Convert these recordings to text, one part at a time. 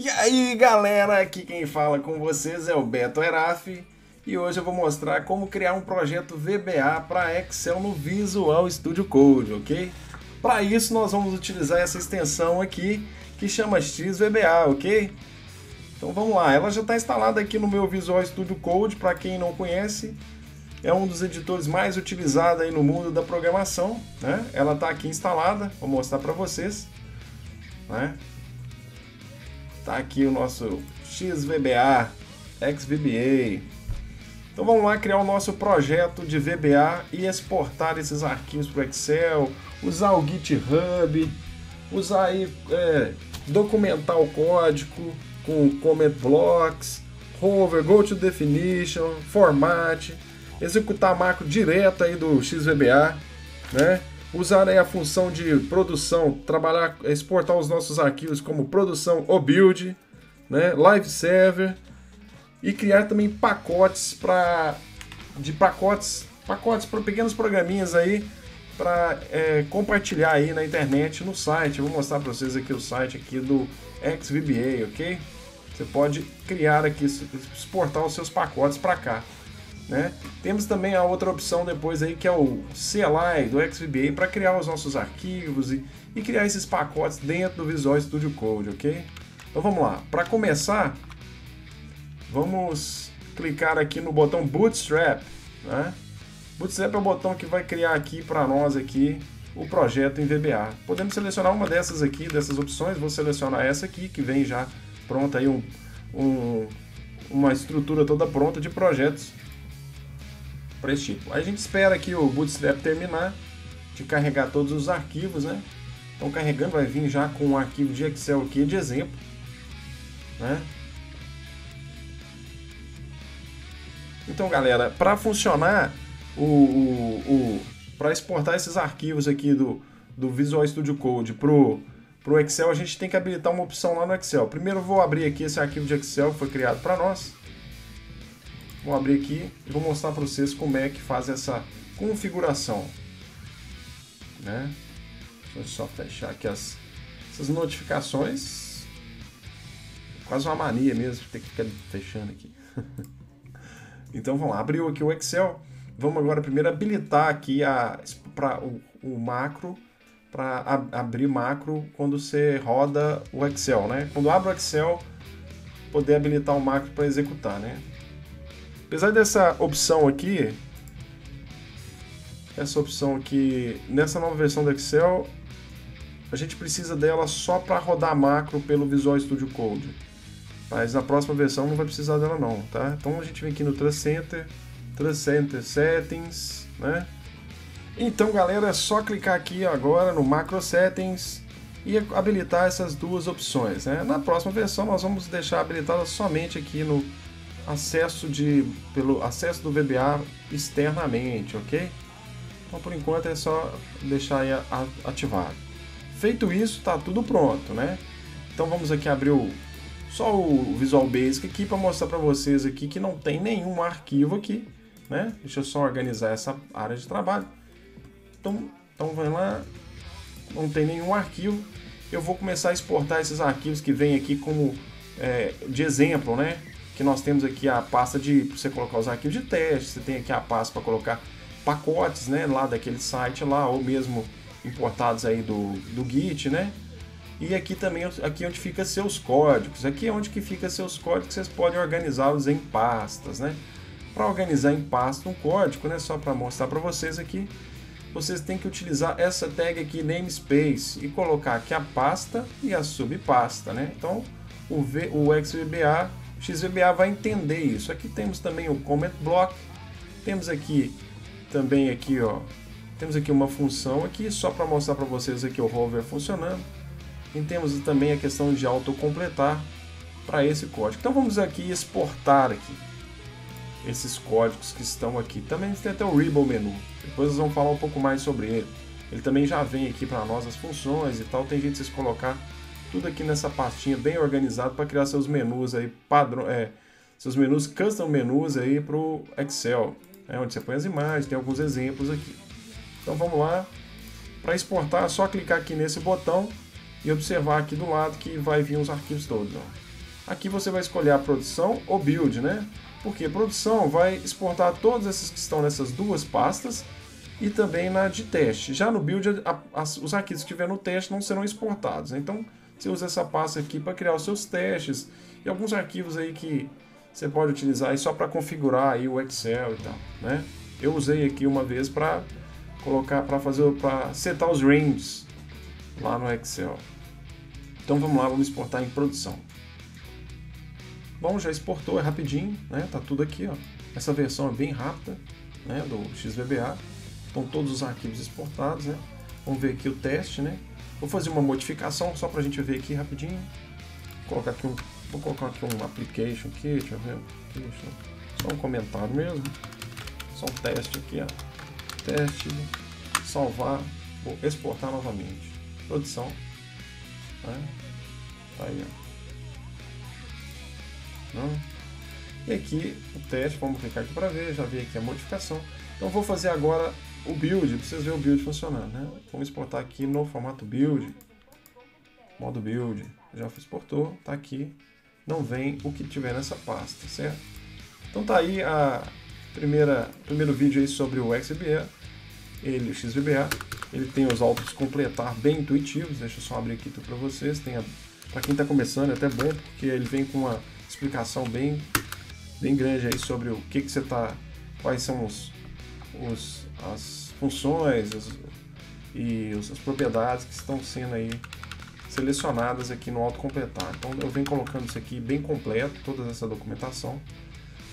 E aí galera, aqui quem fala com vocês é o Beto Eraf e hoje eu vou mostrar como criar um projeto VBA para Excel no Visual Studio Code, ok? Para isso nós vamos utilizar essa extensão aqui que chama XVBA, ok? Então vamos lá, ela já está instalada aqui no meu Visual Studio Code, para quem não conhece, é um dos editores mais utilizados aí no mundo da programação, né? Ela está aqui instalada, vou mostrar para vocês, né? Tá aqui o nosso XVBA, XVBA. Então vamos lá criar o nosso projeto de VBA e exportar esses arquivos para o Excel, usar o GitHub, usar aí, é, documentar o código com comment blocks, hover, go to definition, format, executar macro direto aí do XVBA, né? Usar aí a função de produção, trabalhar, exportar os nossos arquivos como produção ou build, né, live server e criar também pacotes para de pacotes, pacotes para pequenos programinhas aí para é, compartilhar aí na internet, no site. Eu vou mostrar para vocês aqui o site aqui do XVBA, ok? Você pode criar aqui, exportar os seus pacotes para cá. Né? Temos também a outra opção depois aí que é o CLI do XVBA para criar os nossos arquivos e, e, criar esses pacotes dentro do Visual Studio Code, ok? Então vamos lá. Para começar, vamos clicar aqui no botão Bootstrap, né? Bootstrap é o botão que vai criar aqui para nós aqui o projeto em VBA. Podemos selecionar uma dessas aqui, dessas opções. Vou selecionar essa aqui que vem já pronta aí um, um uma estrutura toda pronta de projetos para esse tipo. A gente espera aqui o Bootstrap terminar de carregar todos os arquivos, né? Então carregando vai vir já com um arquivo de Excel aqui de exemplo, né? Então galera, para funcionar o, o, o para exportar esses arquivos aqui do, do Visual Studio Code pro pro Excel, a gente tem que habilitar uma opção lá no Excel. Primeiro vou abrir aqui esse arquivo de Excel que foi criado para nós. Vou abrir aqui e vou mostrar para vocês como é que faz essa configuração. Né? Deixa eu só fechar aqui as, essas notificações. Quase uma mania mesmo ter que ficar fechando aqui. então vamos lá, abriu aqui o Excel. Vamos agora primeiro habilitar aqui a, pra, o, o macro para abrir macro quando você roda o Excel, né? Quando abre o Excel, poder habilitar o macro para executar, né? Apesar dessa opção aqui, essa opção aqui, nessa nova versão do Excel, a gente precisa dela só para rodar macro pelo Visual Studio Code. Mas na próxima versão não vai precisar dela não, tá? Então a gente vem aqui no Trust Center, Trust Center Settings, né? Então galera, é só clicar aqui agora no Macro Settings e habilitar essas duas opções, né? Na próxima versão nós vamos deixar habilitada somente aqui no acesso de pelo acesso do VBA externamente, ok? Então por enquanto é só deixar aí ativado. Feito isso, está tudo pronto, né? Então vamos aqui abrir o, só o Visual Basic aqui para mostrar para vocês aqui que não tem nenhum arquivo aqui, né? Deixa eu só organizar essa área de trabalho. Então, então vai lá, não tem nenhum arquivo. Eu vou começar a exportar esses arquivos que vem aqui como é, de exemplo, né? Que nós temos aqui a pasta de você colocar os arquivos de teste, você tem aqui a pasta para colocar pacotes, né, lá daquele site lá, ou mesmo importados aí do, do Git, né? E aqui também, aqui onde fica seus códigos, aqui é onde que fica seus códigos, vocês podem organizá-los em pastas, né? Para organizar em pasta um código, né, só para mostrar para vocês aqui, vocês têm que utilizar essa tag aqui namespace e colocar aqui a pasta e a subpasta, né? Então, o, v, o XVBA o XVBA vai entender isso. Aqui temos também o comment block, temos aqui também aqui, ó, temos aqui uma função aqui só para mostrar para vocês aqui o hover funcionando. E temos também a questão de autocompletar para esse código. Então vamos aqui exportar aqui esses códigos que estão aqui. Também tem até o Rebel menu. Depois nós vamos falar um pouco mais sobre ele. Ele também já vem aqui para nós as funções e tal. Tem jeito de vocês colocar tudo aqui nessa pastinha bem organizado para criar seus menus aí padrão, é, seus menus custom menus aí para o Excel, é onde você põe as imagens, tem alguns exemplos aqui. Então vamos lá, para exportar é só clicar aqui nesse botão e observar aqui do lado que vai vir os arquivos todos. Ó. Aqui você vai escolher a produção ou build, né? Porque produção vai exportar todos esses que estão nessas duas pastas e também na de teste. Já no build, a, a, os arquivos que estiver no teste não serão exportados. Né? Então, você usa essa pasta aqui para criar os seus testes e alguns arquivos aí que você pode utilizar aí só para configurar aí o Excel e tal, né? Eu usei aqui uma vez para colocar para fazer para setar os ranges lá no Excel. Então vamos lá, vamos exportar em produção. Bom, já exportou, é rapidinho, né? Tá tudo aqui, ó. Essa versão é bem rápida, né, do XVBA. Estão todos os arquivos exportados, né? Vamos ver aqui o teste, né? Vou fazer uma modificação só para a gente ver aqui rapidinho. Vou colocar aqui um, vou colocar aqui um application aqui, deixa eu ver. Só um comentário mesmo. Só um teste aqui, ó. Teste, salvar, vou exportar novamente. Produção. Né? Tá aí, ó. Não? E aqui o teste, vamos clicar aqui para ver, já vi aqui a modificação. Então vou fazer agora o build, vocês verem o build funcionando, né? Vamos exportar aqui no formato build, modo build, já exportou, tá aqui, não vem o que tiver nessa pasta, certo? Então tá aí a primeira primeiro vídeo aí sobre o XVBA, ele, o XVBA, ele tem os autos completar bem intuitivos, deixa eu só abrir aqui para vocês, tem para quem está começando é até bom, porque ele vem com uma explicação bem, bem grande aí sobre o que, que você está, quais são os, os, as funções as, e as propriedades que estão sendo aí selecionadas aqui no autocompletar. Então eu venho colocando isso aqui bem completo, toda essa documentação,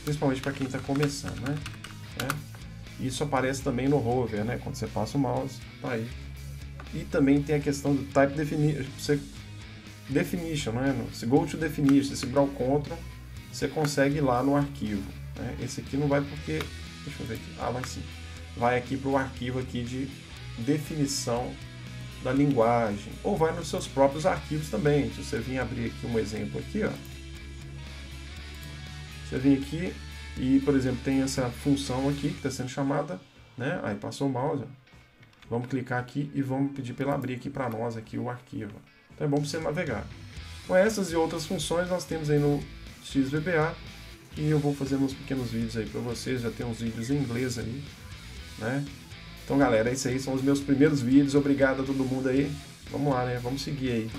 principalmente para quem está começando, né? É. Isso aparece também no hover, né? Quando você passa o mouse, tá aí. E também tem a questão do type definition, você definition, né? Se go to definition, se segurar o Ctrl, você consegue ir lá no arquivo. Né? Esse aqui não vai porque Deixa eu ver aqui. Ah, vai sim. Vai aqui para o arquivo aqui de definição da linguagem. Ou vai nos seus próprios arquivos também. Se você vir abrir aqui um exemplo aqui, ó. Você vem aqui e, por exemplo, tem essa função aqui que está sendo chamada, né? Aí passou o mouse, ó. Vamos clicar aqui e vamos pedir para ele abrir aqui para nós aqui o arquivo. Então é bom para você navegar. Com essas e outras funções nós temos aí no XVBA e eu vou fazer uns pequenos vídeos aí para vocês, já tem uns vídeos em inglês aí, né? Então galera, é isso aí, são os meus primeiros vídeos, obrigado a todo mundo aí. Vamos lá, né? Vamos seguir aí.